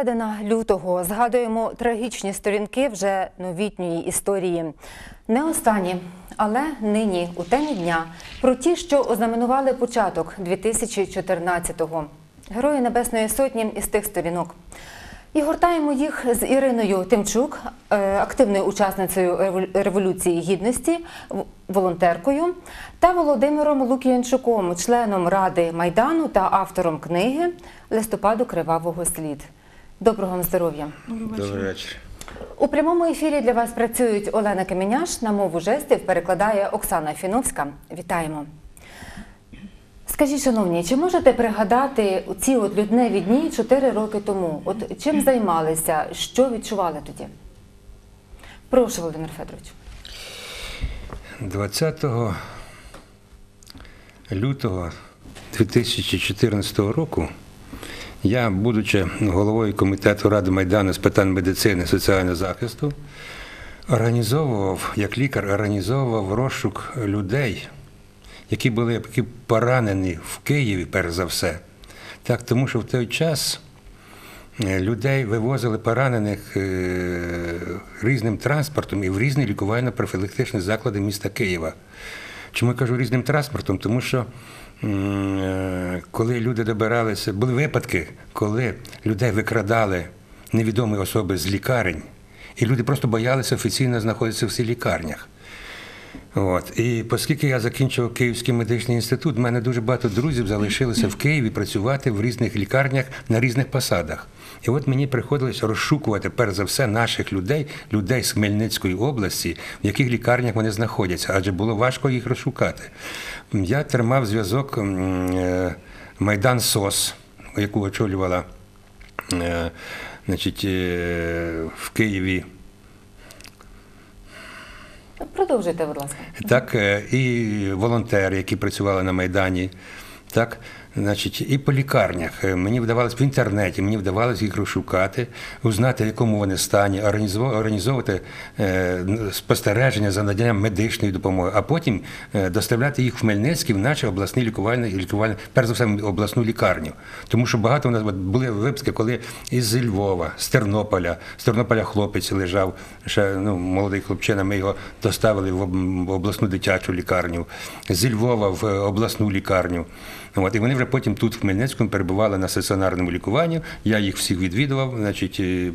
Середина лютого згадуємо трагічні сторінки вже новітньої історії. Не останні, але нині у темі дня про ті, що ознаменували початок 2014-го. Герої Небесної Сотні із тих сторінок. І гортаємо їх з Іриною Тимчук, е, активною учасницею Революції Гідності, волонтеркою, та Володимиром Лук'янчуком, членом Ради Майдану та автором книги Листопаду Кривавого слід. Доброго вам здоров'я! Добрий вечір. У прямому ефірі для вас працюють Олена Каменяш, на мову жестів перекладає Оксана Фіновська. Вітаємо. Скажіть, шановні, чи можете пригадати ці от людневі дні 4 роки тому? От чим займалися, що відчували тоді? Прошу, Володимир Федорович. 20 лютого 2014 року я, будучи головою комітету Ради Майдану з питань медицини і соціального захисту, організовував, як лікар, організовував розшук людей, які були які поранені в Києві, перш за все. Так, тому що в той час е, людей вивозили поранених е, різним транспортом і в різні лікувально-профілактичні заклади міста Києва. Чому я кажу різним транспортом? Тому що коли люди добиралися, були випадки, коли людей викрадали невідомі особи з лікарень, і люди просто боялися офіційно знаходитися в цих лікарнях. От. І оскільки я закінчив Київський медичний інститут, в мене дуже багато друзів залишилося в Києві працювати в різних лікарнях на різних посадах. І от мені приходилось розшукувати, перш за все, наших людей, людей з Хмельницької області, в яких лікарнях вони знаходяться, адже було важко їх розшукати. Я тримав зв'язок е, Майдан СОС, яку очолювала е, значить, е, в Києві. Продовжуйте, будь ласка. так, е, і волонтери, які працювали на Майдані, так, значить, і по лікарнях. Е, Мені вдавалося в інтернеті, мені вдавалося їх розшукати, узнати, в якому вони стані, організовувати, е, спостереження за наданням медичної допомоги, а потім е, доставляти їх в Хмельницький в наші обласні лікувальні, лікувальні, перш за все, обласну лікарню. Тому що багато у нас були випадки, коли із Львова, з Тернополя, з Тернополя хлопець лежав, ще ну, молодий хлопчина, ми його доставили в обласну дитячу лікарню, зі Львова в обласну лікарню. От, і вони вже потім тут, в Хмельницькому, перебували на стаціонарному лікуванні. Я їх всіх відвідував, значить, е,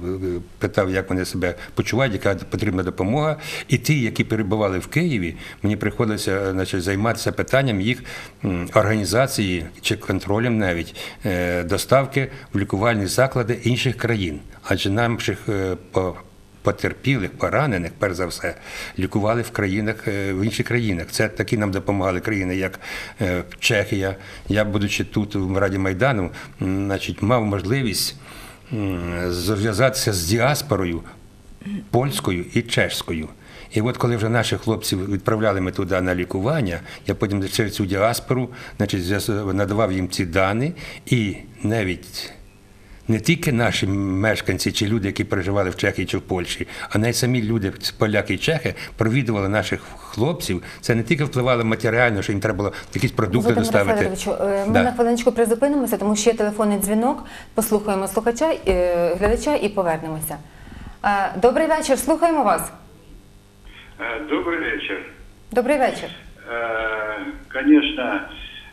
питав, як вони себе почувають, яка потрібна допомога. І ті, які перебували в Києві, мені приходилося е, значить, займатися питанням їх організації чи контролем навіть е, доставки в лікувальні заклади інших країн. Адже е, по потерпілих, поранених, перш за все, лікували в країнах е, в інших країнах. Це такі нам допомагали країни, як е, Чехія. Я, будучи тут в Раді Майдану, значить, мав можливість зв'язатися з діаспорою польською і чешською. І от коли вже наших хлопців відправляли ми туди на лікування, я потім через цю діаспору значить, надавав їм ці дані, і навіть не тільки наші мешканці чи люди, які проживали в Чехії чи в Польщі, а навіть самі люди, поляки і чехи, провідували наших хлопців. Це не тільки впливало матеріально, що їм треба було якісь продукти Володимире доставити. Федоровичу, е, ми Да. на хвилиночку призупинимося, тому що є телефонний дзвінок. Послухаємо слухача, е, глядача і повернемося. Е, Добрий вечір, слухаємо вас. Э, Добрый вечер. Добрий вечір. Э, Конечно,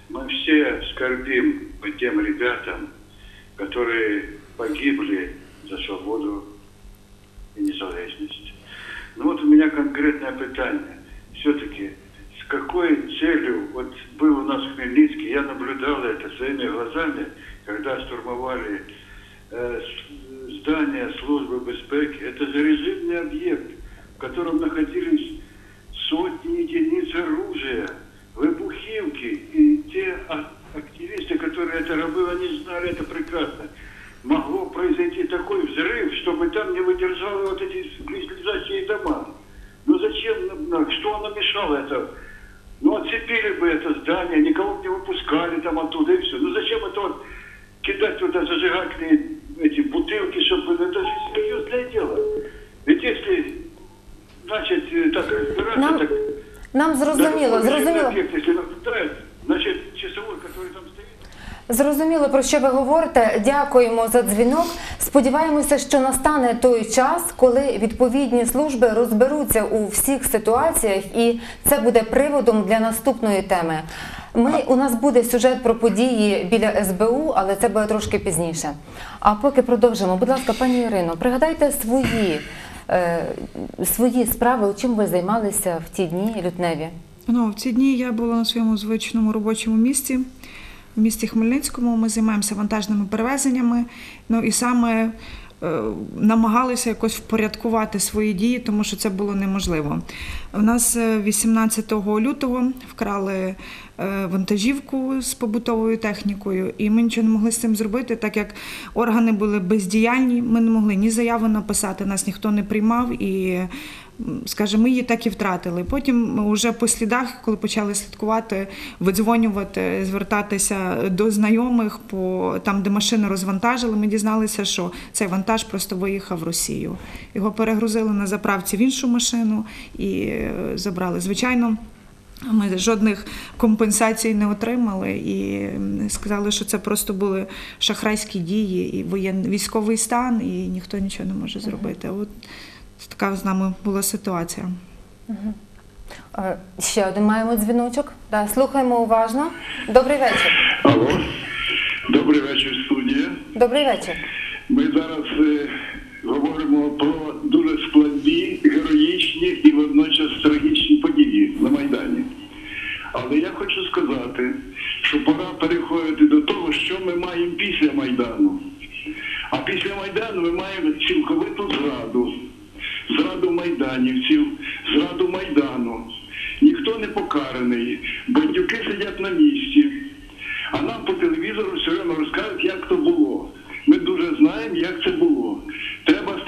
мы все скорбим по тем ребятам, которые погибли за свободу и независимость. Но вот у меня конкретное питание. Все-таки с какой целью, вот был у нас Хмельницкий, я наблюдал это своими глазами, когда штурмовали э, здание службы безпеки – это режимный объект, в котором находились сотни единиц оружия, выбухивки. И те а- активисты, которые это рабы, они знали это прекрасно. Могло произойти такой взрыв, чтобы там не выдержали вот эти близлежащие дома. Ну зачем, нам- нам- что оно мешало это? Ну отцепили бы это здание, никого бы не выпускали там оттуда и все. Ну зачем это вот кидать туда зажигательные эти бутылки, чтобы это же серьезное дело. Ведь если, значит, э, так разбираться, Нам, так... нам зрозуміло, такой зрозуміло. объект, если нападает, значит, часовой, который там стоит, Зрозуміло, про що ви говорите. Дякуємо за дзвінок. Сподіваємося, що настане той час, коли відповідні служби розберуться у всіх ситуаціях, і це буде приводом для наступної теми. Ми у нас буде сюжет про події біля СБУ, але це буде трошки пізніше. А поки продовжимо. Будь ласка, пані Ірино, пригадайте свої, е, свої справи, чим ви займалися в ті дні лютневі. Ну, в ці дні я була на своєму звичному робочому місці. В місті Хмельницькому ми займаємося вантажними перевезеннями. Ну і саме е, намагалися якось впорядкувати свої дії, тому що це було неможливо. У нас е, 18 лютого вкрали е, вантажівку з побутовою технікою, і ми нічого не могли з цим зробити, так як органи були бездіяльні. Ми не могли ні заяви написати, нас ніхто не приймав і. Скажімо, ми її так і втратили. Потім вже по слідах, коли почали слідкувати, видзвонювати, звертатися до знайомих, по там, де машини розвантажили, ми дізналися, що цей вантаж просто виїхав в Росію. Його перегрузили на заправці в іншу машину і е, забрали. Звичайно. Ми жодних компенсацій не отримали і сказали, що це просто були шахрайські дії і воєнний військовий стан, і ніхто нічого не може зробити. От така з нами була ситуація. Е, Ще один маємо дзвіночок. Да, слухаємо уважно. Добрий вечір. Алло, добрий вечір, студія. Добрий вечір. Ми зараз е, говоримо про дуже складні, героїчні і водночас трагічні події на Майдані. Але я хочу сказати, що пора переходити до того, що ми маємо після Майдану. А після Майдану ми маємо цілковиту зраду, зраду майданівців, зраду Майдану. Ніхто не покараний, бандюки сидять на місці. А нам по телевізору все одно розказують, як то було. Ми дуже знаємо, як це було. Треба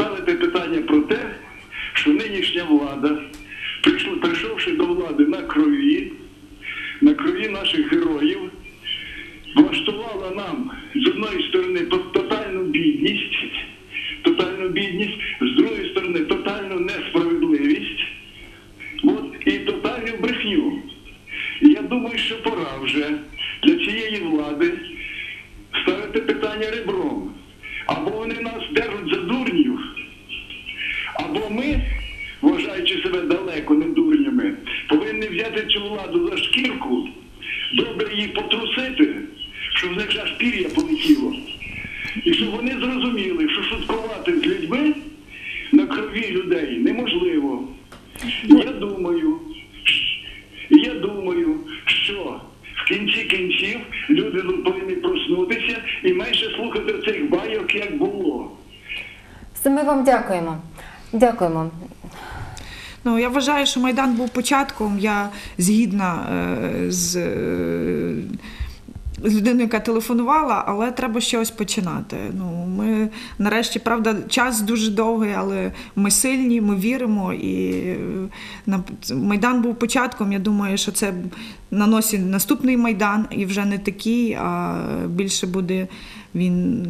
дякуємо. Дякуємо. Ну, я вважаю, що Майдан був початком. Я згідна е, з, е, людиною, яка телефонувала, але треба чогось починати. Ну, ми нарешті, правда, час дуже довгий, але ми сильні, ми віримо. І е, Майдан був початком. Я думаю, що це наносить наступний Майдан, і вже не такий, а більше буде він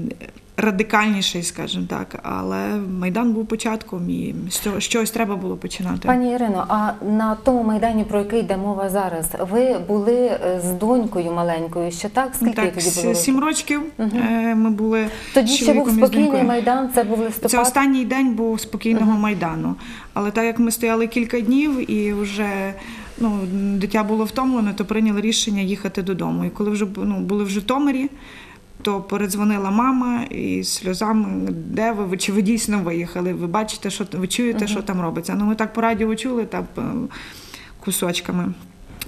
радикальніший, скажімо так. Але Майдан був початком, і з чогось треба було починати. Пані Ірино, а на тому майдані, про який йде мова зараз, ви були е, з донькою маленькою. Ще так? Скільки так, тоді було? сім років е, ми були. Тоді ще був спокійний майдан, це був листопад. Це останній день був спокійного майдану. Але так як ми стояли кілька днів і вже ну, дитя було втомлене, то прийняли рішення їхати додому. І коли вже ну, були в Житомирі, то передзвонила мама і з сльозами, де ви, чи ви дійсно виїхали? Ви бачите, що ви чуєте, що там робиться. Ну ми так по радіо чули так е, кусочками.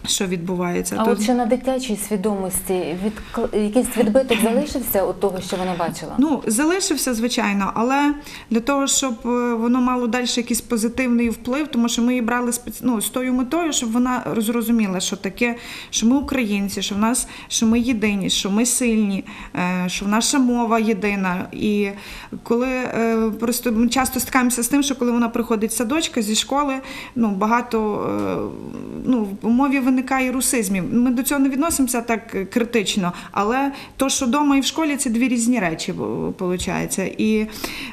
Що відбувається. А Тут- от ще на дитячій свідомості відкл- якийсь відбиток залишився від того, що вона бачила? Ну, залишився, звичайно, але для того, щоб е, воно мало далі якийсь позитивний вплив, тому що ми її брали спец- ну, з тою метою, щоб вона зрозуміла, що таке, що ми українці, що в нас, що ми єдині, що ми сильні, е, що наша мова єдина. І коли е, просто ми часто стикаємося з тим, що коли вона приходить садочка зі школи, ну багато ну, в мові виникає русизмів. Ми до цього не відносимося так критично, але то, що вдома і в школі, це дві різні речі, виходить. І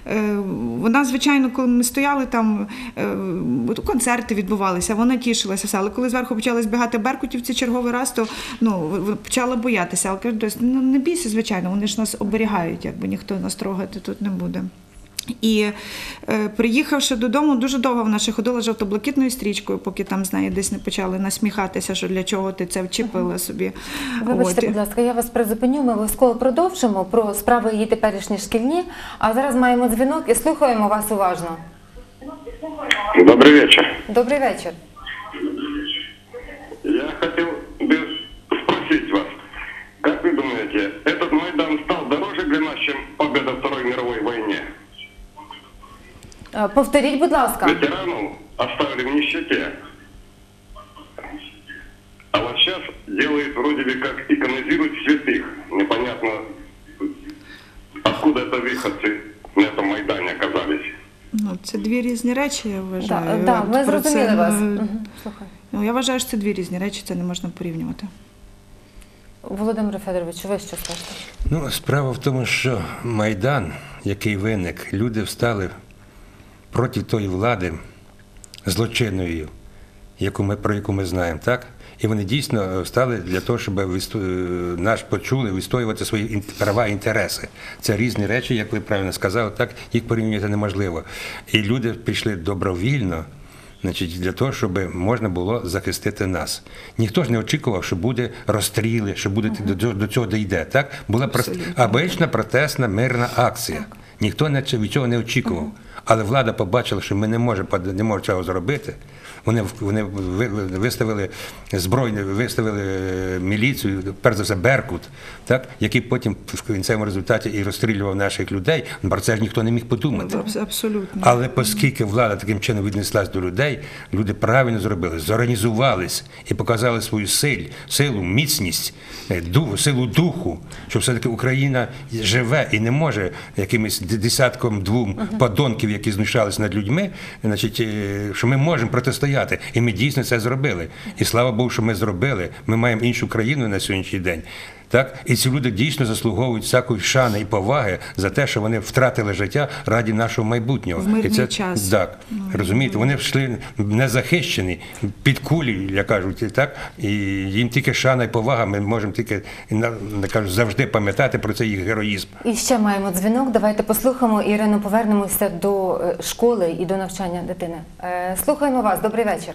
е, вона, звичайно, коли ми стояли там, е, концерти відбувалися, вона тішилася все. Але коли зверху почали збігати беркутівці черговий раз, то ну, почала боятися. Але кажу, «Дось, ну, не бійся, звичайно, вони ж нас оберігають, якби ніхто нас трогати тут не буде. І е, приїхавши додому, дуже довго вона ще ходила жовто-блакитною стрічкою, поки там з неї десь не почали насміхатися, що для чого ти це вчепила собі. Вибачте, От. будь ласка, я вас призупиню. Ми обов'язково продовжимо про справи її теперішні шкільні. А зараз маємо дзвінок і слухаємо вас уважно. Добрый вечер. Добрий вечір. Я хотел бы спросить вас, как вы думаете, этот Повторіть, будь ласка. Ветеранов оставили в нищете. А вот сейчас делают вроде бы как иконизируют святых. Непонятно, откуда это выходцы на этом Майдане оказались. Ну, це дві різні речі, я Да, вважаю. да, От ми про зрозуміли це, вас. ну, Мгм, Слухаю. Ну, я вважаю, що це дві різні речі, це не можна порівнювати. Володимир Федорович, ви що скажете? Ну, справа в тому, що Майдан, який виник, люди встали проти тої влади злочинної, яку ми, про яку ми знаємо, так? І вони дійсно е, встали для того, щоб е, наш почули відстоювати свої права і інтереси. Це різні речі, як ви правильно сказали, так їх порівнювати неможливо. І люди прийшли добровільно. Значить, для того, щоб можна було захистити нас. Ніхто ж не очікував, що буде розстріли, що буде до, цього- до цього дійде. Так була прос- обична протестна мирна акція. Ніхто від цього не очікував. Але влада побачила, що ми не можемо не можемо цього зробити. Вони вони ви- ви- виставили збройну, виставили міліцію, перш за все, Беркут, так який потім в кінцевому результаті і розстрілював наших людей. Про це ж ніхто не міг подумати. Абсолютно. Але оскільки влада таким чином віднеслась до людей, люди правильно зробили, зорганізувались і показали свою силь, силу, міцність, е, силу духу, що все-таки Україна живе і не може якимось десятком двом подонків, які знущались над людьми, значить, е, що ми можемо протистояти. І ми дійсно це зробили. І слава Богу, що ми зробили. Ми маємо іншу країну на сьогоднішній день. Так, і ці люди дійсно заслуговують всякої шани і поваги за те, що вони втратили життя раді нашого майбутнього. В мирний і це час. так. Розумієте, вони йшли незахищені під кулі, як кажуть, і так і їм тільки шана і повага. Ми можемо тільки кажуть, завжди пам'ятати про цей їх героїзм. І ще маємо дзвінок. Давайте послухаємо Ірину. Повернемося до е, школи і до навчання дитини. Е, Слухаємо вас. Добрий вечір.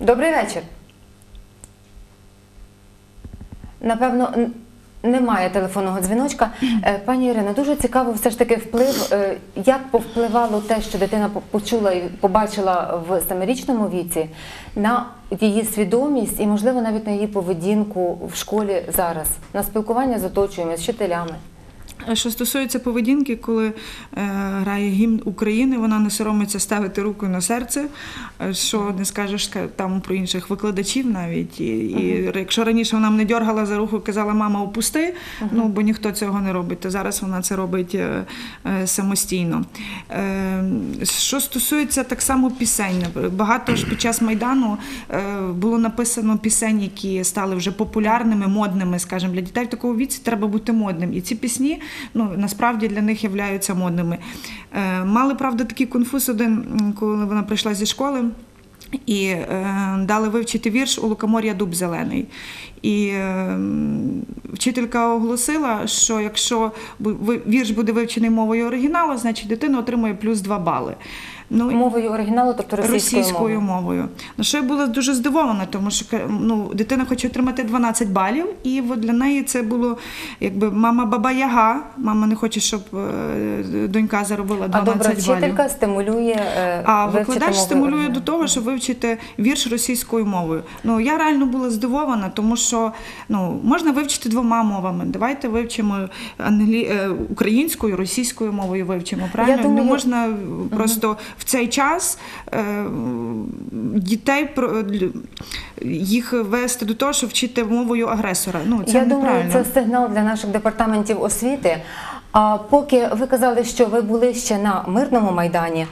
Добрий вечір. Напевно, немає телефонного дзвіночка. Е, Пані Ірино, дуже цікаво все ж таки вплив, е, як повпливало те, що дитина почула і побачила в семирічному віці на її свідомість і, можливо, навіть на її поведінку в школі зараз, на спілкування з оточуємо, з вчителями. Що стосується поведінки, коли е, грає гімн України, вона не соромиться ставити руку на серце, е, що не скажеш там про інших викладачів навіть. І, і якщо раніше вона мене дергала за руку, казала, мама, опусти, ну бо ніхто цього не робить, то зараз вона це робить е, самостійно. Що стосується так само пісень, багато ж під час Майдану було написано пісень, які стали вже популярними, модними, скажімо, для дітей в такому віці треба бути модним. І ці пісні ну, насправді для них являються модними. Е, мали, правда, такий конфуз один, коли вона прийшла зі школи. І е, дали вивчити вірш у лукомор'я дуб зелений. І е, вчителька оголосила, що якщо вірш буде вивчений мовою оригіналу, значить дитина отримує плюс 2 бали. Ну, Мовою оригіналу, тобто російською, російською мовою. мовою. На що я була дуже здивована, тому що ну, дитина хоче отримати 12 балів, і от для неї це було якби мама баба Яга. Мама не хоче, щоб е, донька заробила А 12 добра балів. вчителька стимулює е, А викладач стимулює оригіналу. до того, щоб вивчити вірш російською мовою. Ну я реально була здивована, тому що ну можна вивчити двома мовами. Давайте вивчимо англі... е, українською, російською мовою вивчимо. Правильно думаю- не можна просто в цей час е, дітей їх вести до того, що вчити мовою агресора. Ну це Я думаю, це сигнал для наших департаментів освіти. А поки ви казали, що ви були ще на мирному майдані,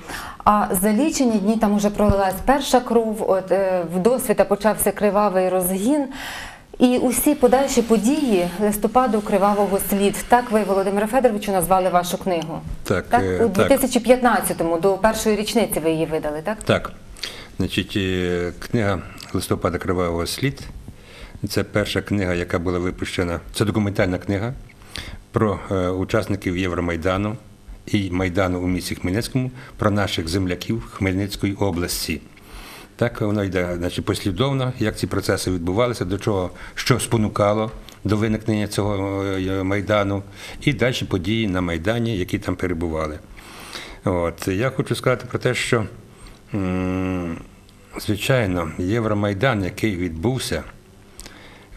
а за лічені дні там уже пролилась перша кров, от е, в досвіта почався кривавий розгін. І усі подальші події листопаду кривавого слід. Так ви, Володимире Федоровичу, назвали вашу книгу. Так, так? е, у так. 2015-му, до першої річниці ви її видали, так? Так. Значить, е, книга Листопада Кривавого слід. Це перша книга, яка була випущена. Це документальна книга про е, учасників Євромайдану і Майдану у місті Хмельницькому, про наших земляків Хмельницької області. Так воно йде значить, послідовно, як ці процеси відбувалися, до чого, що спонукало до виникнення цього е, майдану, і далі події на Майдані, які там перебували. От. Я хочу сказати про те, що, звичайно, Євромайдан, який відбувся,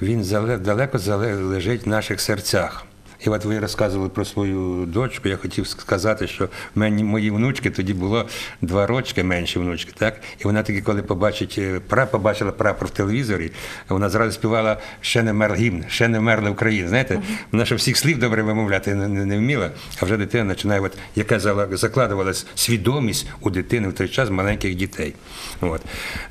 він далеко лежить в наших серцях. І от ви розказували про свою дочку. Я хотів сказати, що в мені мої внучки тоді було два рочки, менші внучки, так? І вона тоді, коли побачить е, пра, побачила прапор в телевізорі, вона зразу співала ще не мер гімн, ще не вмерла Україна. Знаєте, вона ще всіх слів добре вимовляти не, не, не вміла, а вже дитина починає, от, яка закладувалась свідомість у дитини в той час маленьких дітей. От.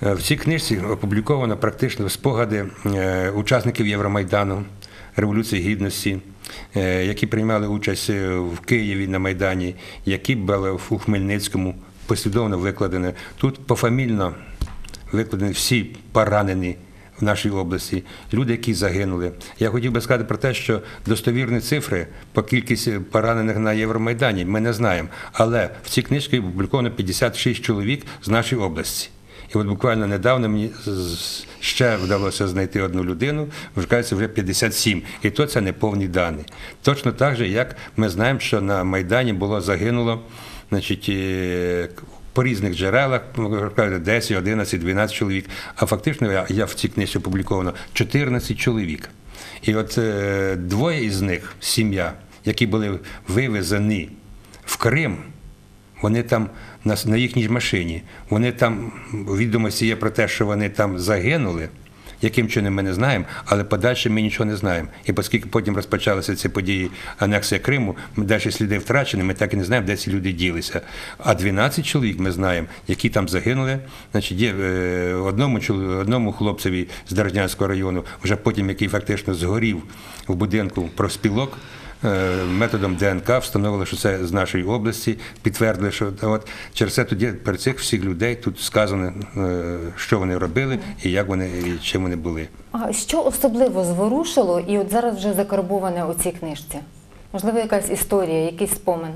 Е, В цій книжці опубліковано практично спогади е, учасників Євромайдану. Революції Гідності, які приймали участь е, в Києві на Майдані, які були у Хмельницькому, послідовно викладені. Тут пофамільно викладені всі поранені в нашій області, люди, які загинули. Я хотів би сказати про те, що достовірні цифри по кількості поранених на Євромайдані ми не знаємо. Але в цій книжці опубліковано 56 чоловік з нашої області. І от буквально недавно мені ще вдалося знайти одну людину, вже вже 57. І то це не повні дані. Точно так же, як ми знаємо, що на Майдані було загинуло, значить, е, по різних джерелах, ну, 10, 11, 12 чоловік. А фактично я, я в цій книжці опубліковано 14 чоловік. І от е, двоє із них, сім'я, які були вивезені в Крим, вони там на, на їхній машині, вони там відомості є про те, що вони там загинули. Яким чином ми не знаємо, але подальше ми нічого не знаємо. І оскільки потім розпочалися ці події анексія Криму, ми далі сліди втрачені, ми так і не знаємо, де ці люди ділися. А 12 чоловік ми знаємо, які там загинули. Значить, є е, одному одному хлопцеві з Дорожнянського району, вже потім який фактично згорів в будинку профспілок. Е, методом ДНК встановили, що це з нашої області, підтвердили, що от через це тоді перед цих всіх людей тут сказано, е, що вони робили і як вони і чим вони були. А що особливо зворушило і от зараз вже закарбоване у цій книжці? Можливо, якась історія, якийсь спомин?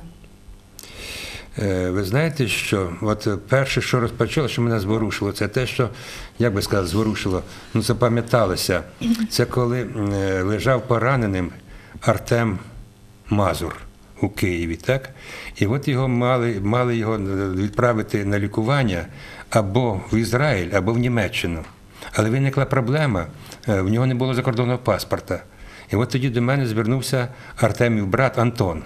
Е, Ви знаєте, що от перше, що розпочало, що мене зворушило, це те, що, як би сказати, зворушило, ну запам'яталося. Це коли лежав пораненим Артем Мазур у Києві, так? І от його мали, мали його відправити на лікування або в Ізраїль, або в Німеччину. Але виникла проблема, е, в нього не було закордонного паспорта. І от тоді до мене звернувся Артемів брат Антон.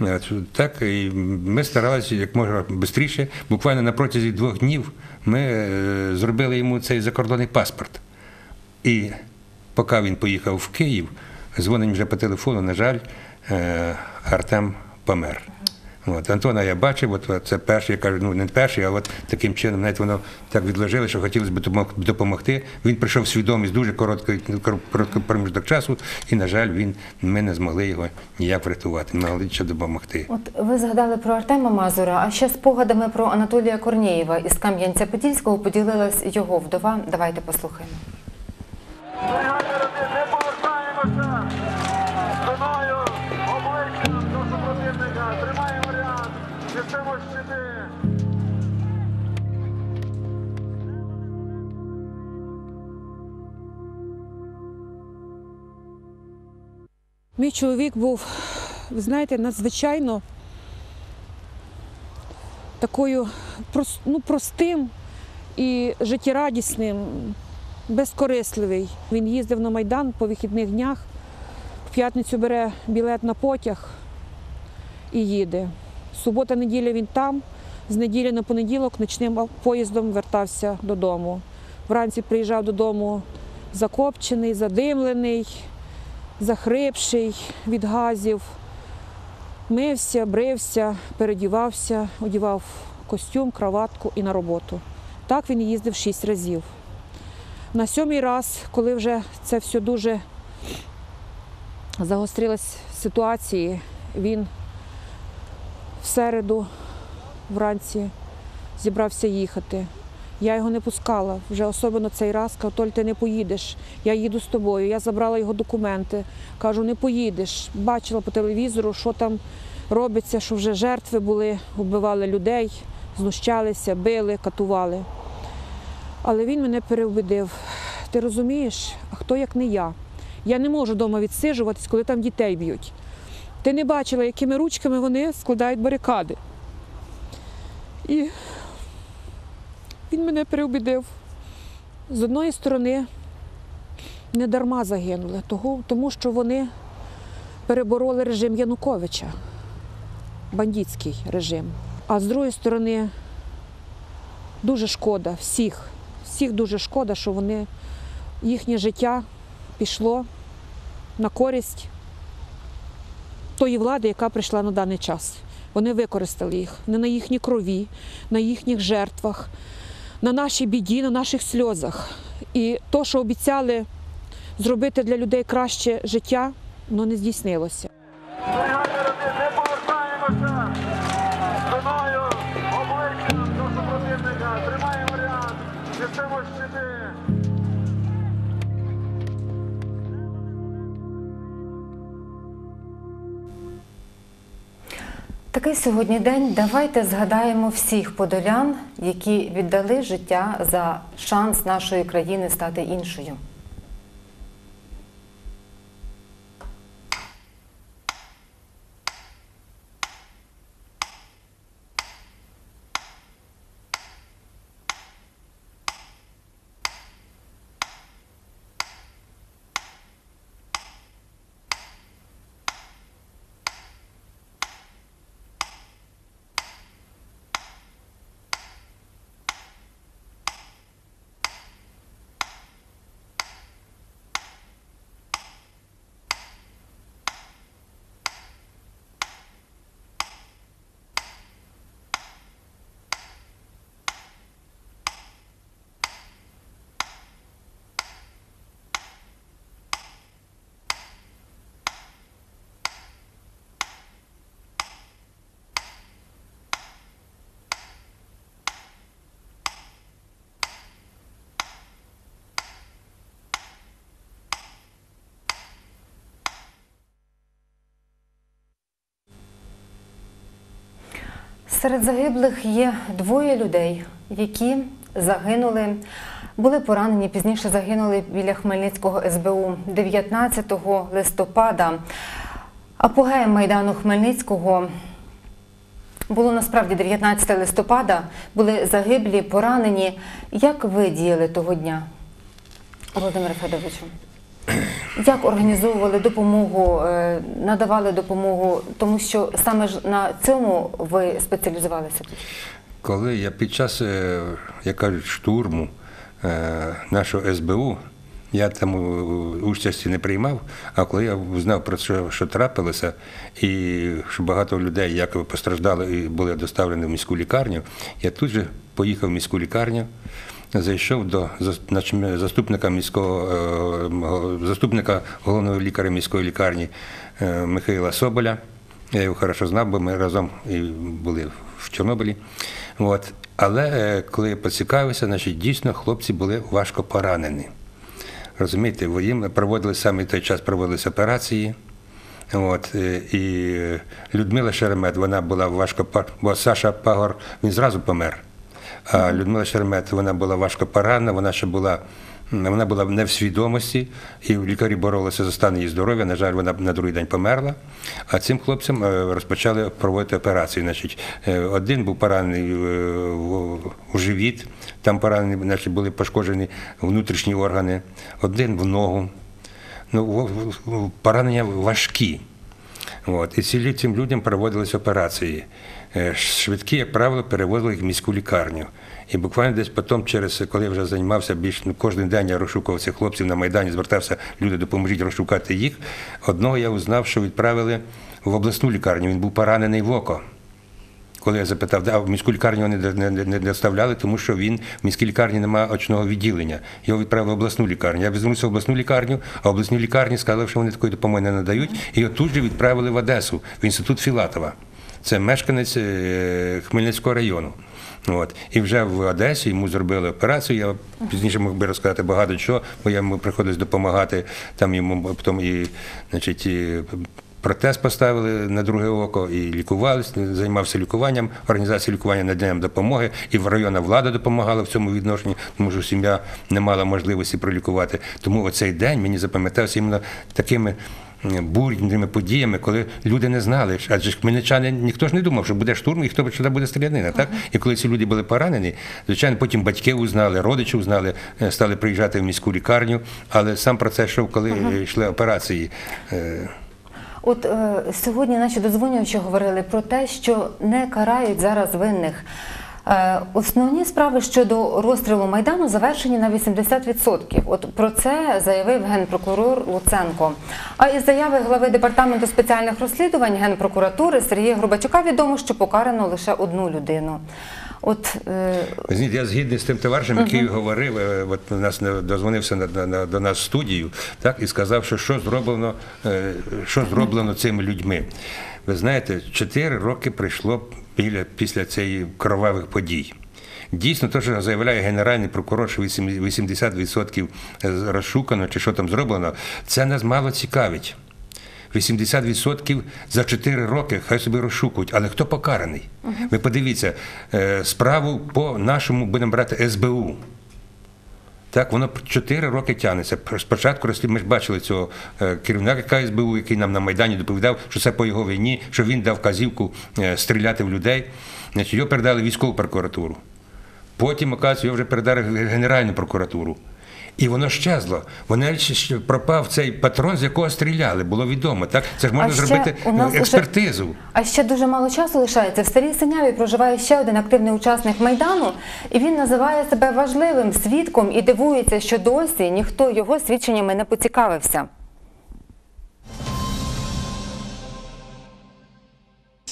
Е, Так, і ми старалися як можна швидше. Буквально на протязі двох днів ми е, зробили йому цей закордонний паспорт. І поки він поїхав в Київ, дзвонить вже по телефону, на жаль, Артем помер. От, Антона я бачив, от, це перший, я кажу, ну не перший, а от таким чином, навіть воно так відложили, що хотілося б допомогти. Він прийшов свідомість дуже короткий, короткий проміжок часу, і, на жаль, він, ми не змогли його ніяк врятувати, не могли ще допомогти. От ви згадали про Артема Мазура, а ще спогадами про Анатолія Корнєєва із Кам'янця-Подільського поділилась його вдова. Давайте послухаємо. Мій чоловік був, ви знаєте, надзвичайно такою ну, простим і життєрадісним, безкорисливий. Він їздив на Майдан по вихідних днях, в п'ятницю бере білет на потяг і їде. Субота, неділя він там, з неділі на понеділок нічним поїздом вертався додому. Вранці приїжджав додому закопчений, задимлений, захрипший від газів. Мився, брився, передівався, одівав костюм, краватку і на роботу. Так він їздив шість разів. На сьомий раз, коли вже це все дуже загострилась ситуації, він в середу вранці зібрався їхати. Я його не пускала, вже особливо цей раз, кажу, Толь, ти не поїдеш, я їду з тобою. Я забрала його документи. Кажу, не поїдеш. Бачила по телевізору, що там робиться, що вже жертви були, вбивали людей, знущалися, били, катували. Але він мене переубедив. Ти розумієш, а хто як не я? Я не можу вдома відсиджуватись, коли там дітей б'ють. Ти не бачила, якими ручками вони складають барикади. І він мене переубедив. З одної сторони, не дарма загинули, тому що вони перебороли режим Януковича, бандитський режим. А з другої сторони, дуже шкода всіх, всіх дуже шкода, що вони, їхнє життя пішло на користь тої влади, яка прийшла на даний час. Вони використали їх не на їхній крові, на їхніх жертвах, на нашій біді, на наших сльозах. І то, що обіцяли зробити для людей краще життя, воно не здійснилося. Такий сьогодні день. Давайте згадаємо всіх подолян, які віддали життя за шанс нашої країни стати іншою. Серед загиблих є двоє людей, які загинули, були поранені, пізніше загинули біля Хмельницького СБУ 19 листопада. Апогеєм Майдану Хмельницького було насправді 19 листопада, були загиблі, поранені. Як ви діяли того дня, Володимире Федоровичу? Як організовували допомогу, е, надавали допомогу, тому що саме ж на цьому ви спеціалізувалися? Коли я під час, е, як кажуть, штурму е, нашого СБУ, я там участі не приймав, а коли я знав про що, що трапилося, і що багато людей як постраждали і були доставлені в міську лікарню, я тут же поїхав в міську лікарню. Зайшов до заступника міського е, заступника головного лікаря міської лікарні е, Михайла Соболя. Я його хорошо знав, бо ми разом і були в Чорнобилі. От. Але е, коли я поцікавився, значить дійсно хлопці були важко поранені. Розумієте, їм проводили саме той час проводились операції. От, і Людмила Шеремет, вона була важко бо Саша Пагор він зразу помер. Людмила Шеремет, вона була важко поранена, вона ще була Вона була не в свідомості, і лікарі боролися за стан її здоров'я. На жаль, вона на другий день померла. А цим хлопцям е, розпочали проводити операцію. Значить, е, один був поранений е, у живіт, там поранені, значить, були пошкоджені внутрішні органи, один в ногу. Ну, поранення важкі. От. І цим людям проводились операції. Е, Швидкі, як правило, перевозили їх в міську лікарню. І буквально десь потім, через коли я вже займався більш ну, кожен день я розшукував цих хлопців на Майдані, звертався, люди, допоможіть розшукати їх. Одного я узнав, що відправили в обласну лікарню. Він був поранений в око. Коли я запитав, а в міську лікарню вони не, не, не доставляли, тому що він в міській лікарні немає очного відділення. Його відправили в обласну лікарню. Я звернувся в обласну лікарню, а обласній лікарні сказали, що вони такої допомоги не надають. І його тут же відправили в Одесу, в інститут Філатова. Це мешканець е, Хмельницького району. От. І вже в Одесі йому зробили операцію. Я пізніше мог би розказати багато чого, бо я йому приходилось допомагати там йому потім і, значить, і Протез поставили на друге око і лікувалися, займався лікуванням, організація лікування наданням допомоги, і в районна влада допомагала в цьому відношенні, тому що сім'я не мала можливості пролікувати. Тому оцей день мені запам'ятався іменно такими бурними подіями, коли люди не знали, адже ж хмельничани ніхто ж не думав, що буде штурм і хто сюди буде стрілянина. Так? І коли ці люди були поранені, звичайно, потім батьки узнали, родичі узнали, е, стали приїжджати в міську лікарню, але сам процес йшов, коли йшли операції. Е, От е, сьогодні наші дозвонювачі говорили про те, що не карають зараз винних. Е, основні справи щодо розстрілу майдану завершені на 80%. От про це заявив генпрокурор Луценко. А із заяви глави департаменту спеціальних розслідувань генпрокуратури Сергія Грубачука відомо, що покарано лише одну людину. От е, я згідний з тим товаришем, який говорив, е, от нас дозвонився на, на, на- до нас в студію, так, і сказав, що що зроблено, е, що зроблено цими людьми. Ви знаєте, чотири роки прийшло після цієї кровавих подій. Дійсно, те, що заявляє генеральний прокурор, що 80% розшукано чи що там зроблено, це нас мало цікавить. 80% за 4 роки хай собі розшукують. Але хто покараний? Ви подивіться, е, справу по нашому будемо брати СБУ. Так, воно 4 роки тягнеться. Спочатку ми ж бачили цього е, керівника СБУ, який нам на Майдані доповідав, що це по його війні, що він дав казівку е, стріляти в людей. Значить, його передали військову прокуратуру. Потім, оказується, його вже передали в Генеральну прокуратуру. І воно щезло. Вона ще- ще пропав цей патрон, з якого стріляли, було відомо. Так? Це ж можна зробити експертизу. ну, експертизу. А ще дуже мало часу лишається. В старій синяві проживає ще один активний учасник майдану, і він називає себе важливим свідком і дивується, що досі ніхто його свідченнями не поцікавився.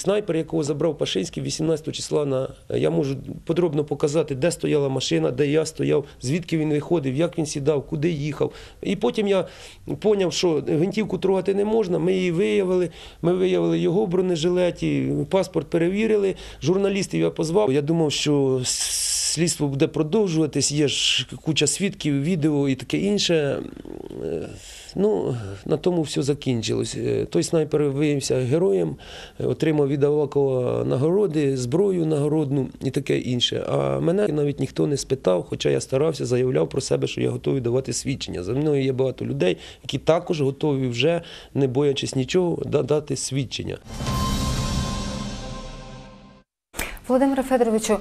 Снайпер, якого забрав Пашинський 18 числа на я можу подробно показати, де стояла машина, де я стояв, звідки він виходив, як він сідав, куди їхав. І потім я поняв, що гвинтівку трогати не можна. Ми її виявили. Ми виявили його бронежилеті, паспорт перевірили. Журналістів я позвав. Я думав, що слідство буде продовжуватись. Є ж куча свідків, відео і таке інше. Е, Ну, на тому все закінчилось. Е, Той снайпер виявився героєм, е, отримав від Авакова нагороди, зброю нагородну і таке інше. А мене навіть ніхто не спитав, хоча я старався, заявляв про себе, що я готовий давати свідчення. За мною є багато людей, які також готові вже, не боячись нічого, да- дати свідчення. Володимире Федоровичу,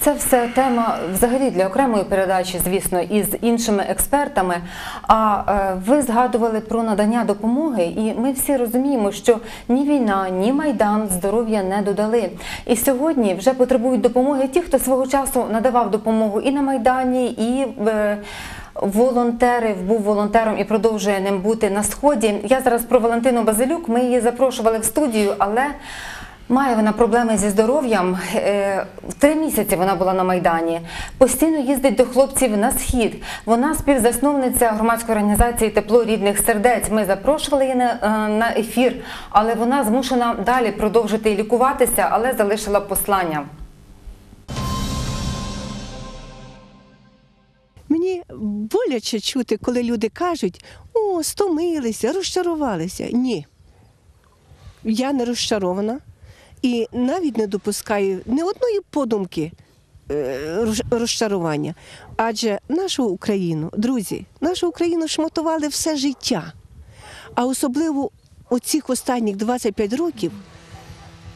це все тема взагалі для окремої передачі, звісно, із іншими експертами. А е, ви згадували про надання допомоги, і ми всі розуміємо, що ні війна, ні майдан здоров'я не додали. І сьогодні вже потребують допомоги ті, хто свого часу надавав допомогу і на майдані, і е, Волонтери був волонтером і продовжує ним бути на сході. Я зараз про Валентину Базилюк. Ми її запрошували в студію, але має вона проблеми зі здоров'ям. Е, Три місяці вона була на майдані. Постійно їздить до хлопців на схід. Вона співзасновниця громадської організації Тепло рідних сердець. Ми запрошували її е, на ефір, але вона змушена далі продовжити лікуватися, але залишила послання. Мені боляче чути, коли люди кажуть, о, стомилися, розчарувалися. Ні. Я не розчарована і навіть не допускаю ні одної подумки е, розчарування. Адже нашу Україну, друзі, нашу Україну шматували все життя. А особливо оцих останніх 25 років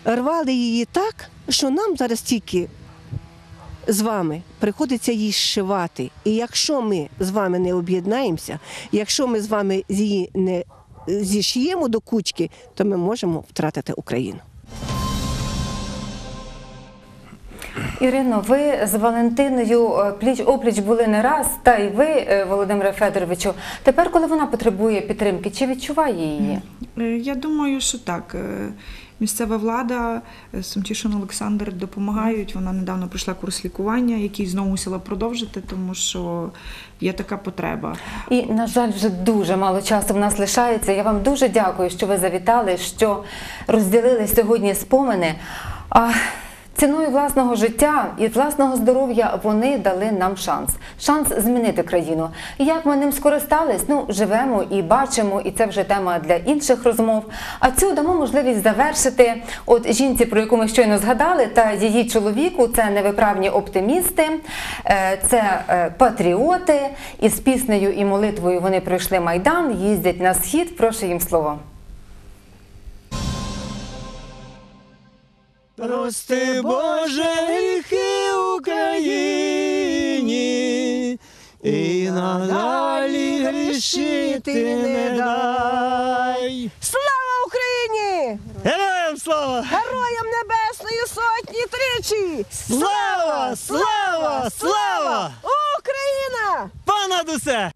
рвали її так, що нам зараз тільки з вами приходиться її зшивати. І якщо ми з вами не об'єднаємося, якщо ми з вами її не зіш'ємо до кучки, то ми можемо втратити Україну. Ірино, ви з Валентиною е, пліч опліч були не раз, та й ви, е, Володимире Федоровичу. Тепер, коли вона потребує підтримки, чи відчуває її? Е, Я думаю, що так. Місцева влада, Семтішин Олександр допомагають. Вона недавно пройшла курс лікування, який знову мусила продовжити, тому що є така потреба. І, на жаль, вже дуже мало часу в нас лишається. Я вам дуже дякую, що ви завітали, що розділили сьогодні спомини. А ціною власного життя і власного здоров'я вони дали нам шанс. Шанс змінити країну. Як ми ним скористались? Ну, живемо і бачимо, і це вже тема для інших розмов. А цю дамо можливість завершити. От жінці, про яку ми щойно згадали, та її чоловіку це невиправні оптимісти, е, це е, патріоти. І з піснею і молитвою вони пройшли майдан, їздять на схід. Прошу їм слово. Прости Боже гріхи Україні, і надалі грішити не дай. Слава Україні! Героям слава! Героям Небесної Сотні тричі! Слава! Слава! Слава! Україна! Понад усе!